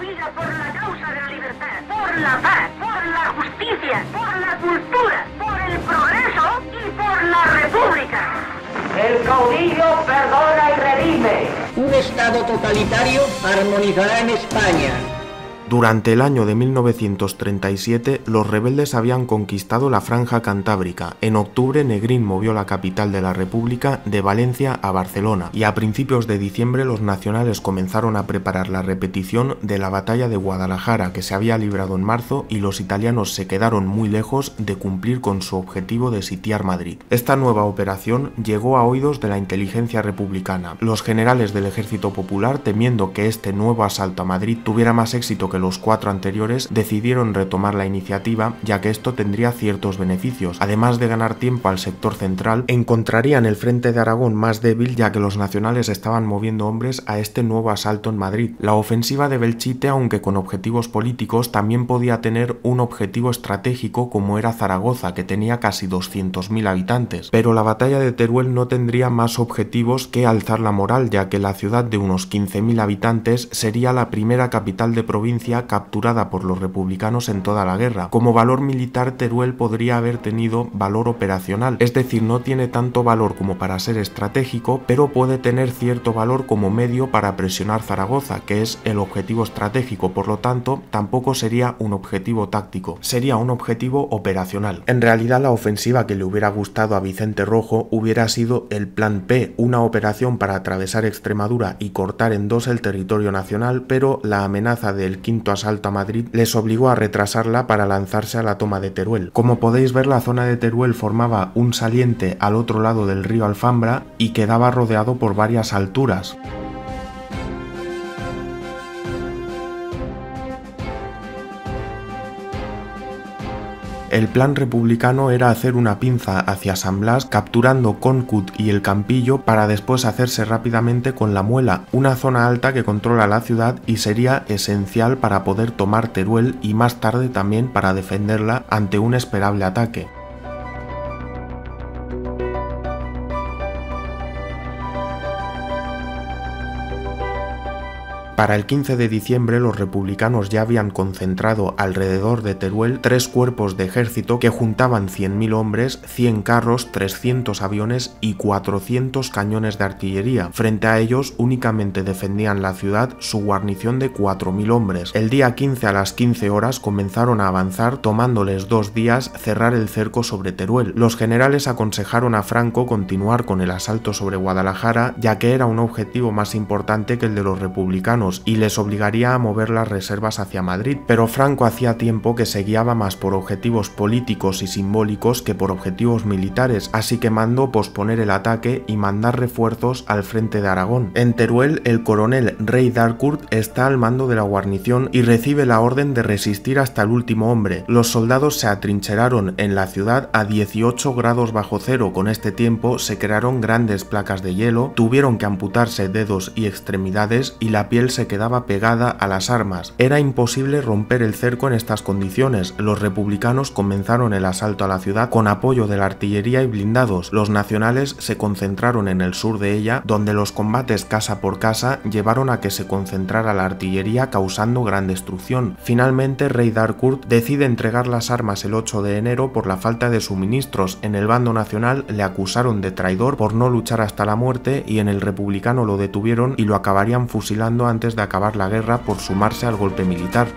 vida por la causa de la libertad, por la paz, por la justicia, por la cultura, por el progreso y por la república. El caudillo perdona y redime. Un Estado totalitario armonizará en España durante el año de 1937, los rebeldes habían conquistado la Franja Cantábrica. En octubre, Negrín movió la capital de la República de Valencia a Barcelona, y a principios de diciembre los nacionales comenzaron a preparar la repetición de la batalla de Guadalajara, que se había librado en marzo, y los italianos se quedaron muy lejos de cumplir con su objetivo de sitiar Madrid. Esta nueva operación llegó a oídos de la inteligencia republicana. Los generales del Ejército Popular, temiendo que este nuevo asalto a Madrid tuviera más éxito que los cuatro anteriores, decidieron retomar la iniciativa ya que esto tendría ciertos beneficios. Además de ganar tiempo al sector central, encontrarían el frente de Aragón más débil ya que los nacionales estaban moviendo hombres a este nuevo asalto en Madrid. La ofensiva de Belchite, aunque con objetivos políticos, también podía tener un objetivo estratégico como era Zaragoza, que tenía casi 200.000 habitantes. Pero la batalla de Teruel no tendría más objetivos que alzar la moral, ya que la ciudad de unos 15.000 habitantes sería la primera capital de provincia capturada por los republicanos en toda la guerra. Como valor militar, Teruel podría haber tenido valor operacional, es decir, no tiene tanto valor como para ser estratégico, pero puede tener cierto valor como medio para presionar Zaragoza, que es el objetivo estratégico, por lo tanto, tampoco sería un objetivo táctico, sería un objetivo operacional. En realidad, la ofensiva que le hubiera gustado a Vicente Rojo hubiera sido el Plan P, una operación para atravesar Extremadura y cortar en dos el territorio nacional, pero la amenaza del quinto asalto a Madrid les obligó a retrasarla para lanzarse a la toma de Teruel. Como podéis ver, la zona de Teruel formaba un saliente al otro lado del río Alfambra y quedaba rodeado por varias alturas. El plan republicano era hacer una pinza hacia San Blas capturando Concut y el Campillo para después hacerse rápidamente con la Muela, una zona alta que controla la ciudad y sería esencial para poder tomar Teruel y más tarde también para defenderla ante un esperable ataque. Para el 15 de diciembre los republicanos ya habían concentrado alrededor de Teruel tres cuerpos de ejército que juntaban 100.000 hombres, 100 carros, 300 aviones y 400 cañones de artillería. Frente a ellos únicamente defendían la ciudad su guarnición de 4.000 hombres. El día 15 a las 15 horas comenzaron a avanzar tomándoles dos días cerrar el cerco sobre Teruel. Los generales aconsejaron a Franco continuar con el asalto sobre Guadalajara ya que era un objetivo más importante que el de los republicanos y les obligaría a mover las reservas hacia Madrid, pero Franco hacía tiempo que se guiaba más por objetivos políticos y simbólicos que por objetivos militares, así que mandó posponer el ataque y mandar refuerzos al frente de Aragón. En Teruel, el coronel Rey Darcourt está al mando de la guarnición y recibe la orden de resistir hasta el último hombre. Los soldados se atrincheraron en la ciudad a 18 grados bajo cero. Con este tiempo se crearon grandes placas de hielo, tuvieron que amputarse dedos y extremidades y la piel se quedaba pegada a las armas. Era imposible romper el cerco en estas condiciones. Los republicanos comenzaron el asalto a la ciudad con apoyo de la artillería y blindados. Los nacionales se concentraron en el sur de ella, donde los combates casa por casa llevaron a que se concentrara la artillería causando gran destrucción. Finalmente, Rey Darcourt decide entregar las armas el 8 de enero por la falta de suministros. En el bando nacional le acusaron de traidor por no luchar hasta la muerte y en el republicano lo detuvieron y lo acabarían fusilando de acabar la guerra por sumarse al golpe militar.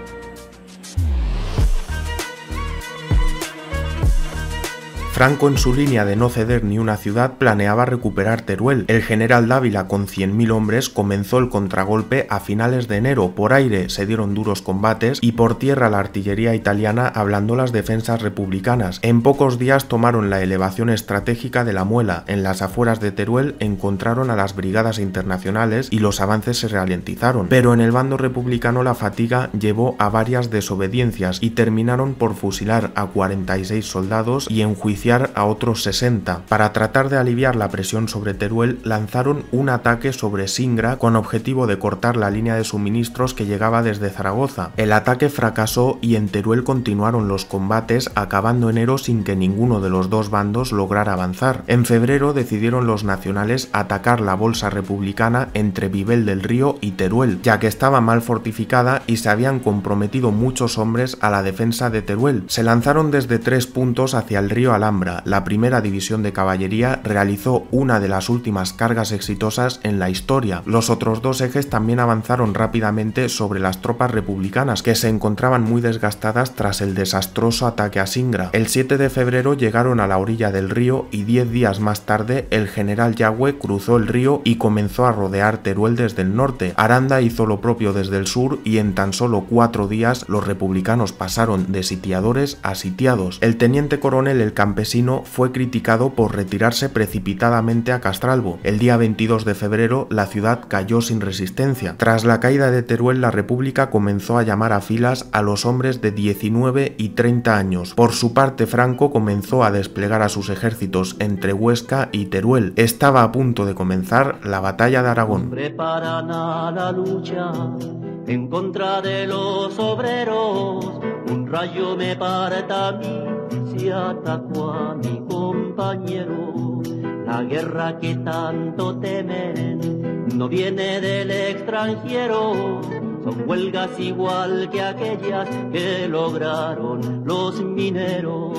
Franco en su línea de no ceder ni una ciudad planeaba recuperar Teruel. El general Dávila con 100.000 hombres comenzó el contragolpe a finales de enero. Por aire se dieron duros combates y por tierra la artillería italiana hablando las defensas republicanas. En pocos días tomaron la elevación estratégica de la Muela. En las afueras de Teruel encontraron a las brigadas internacionales y los avances se ralentizaron. Pero en el bando republicano la fatiga llevó a varias desobediencias y terminaron por fusilar a 46 soldados y enjuiciar a otros 60. Para tratar de aliviar la presión sobre Teruel, lanzaron un ataque sobre Singra con objetivo de cortar la línea de suministros que llegaba desde Zaragoza. El ataque fracasó y en Teruel continuaron los combates, acabando enero sin que ninguno de los dos bandos lograra avanzar. En febrero decidieron los nacionales atacar la bolsa republicana entre Vivel del Río y Teruel, ya que estaba mal fortificada y se habían comprometido muchos hombres a la defensa de Teruel. Se lanzaron desde tres puntos hacia el río Alhambra. La primera división de caballería realizó una de las últimas cargas exitosas en la historia. Los otros dos ejes también avanzaron rápidamente sobre las tropas republicanas, que se encontraban muy desgastadas tras el desastroso ataque a Singra. El 7 de febrero llegaron a la orilla del río y diez días más tarde el general Yagüe cruzó el río y comenzó a rodear Teruel desde el norte. Aranda hizo lo propio desde el sur y en tan solo cuatro días los republicanos pasaron de sitiadores a sitiados. El teniente coronel El Campesino fue criticado por retirarse precipitadamente a Castralbo. El día 22 de febrero la ciudad cayó sin resistencia. Tras la caída de Teruel la república comenzó a llamar a filas a los hombres de 19 y 30 años. Por su parte Franco comenzó a desplegar a sus ejércitos entre Huesca y Teruel. Estaba a punto de comenzar la batalla de Aragón. Preparan a la lucha en contra de los obreros. Un rayo me parta si atacó a mi compañero. La guerra que tanto temen no viene del extranjero. Son huelgas igual que aquellas que lograron los mineros.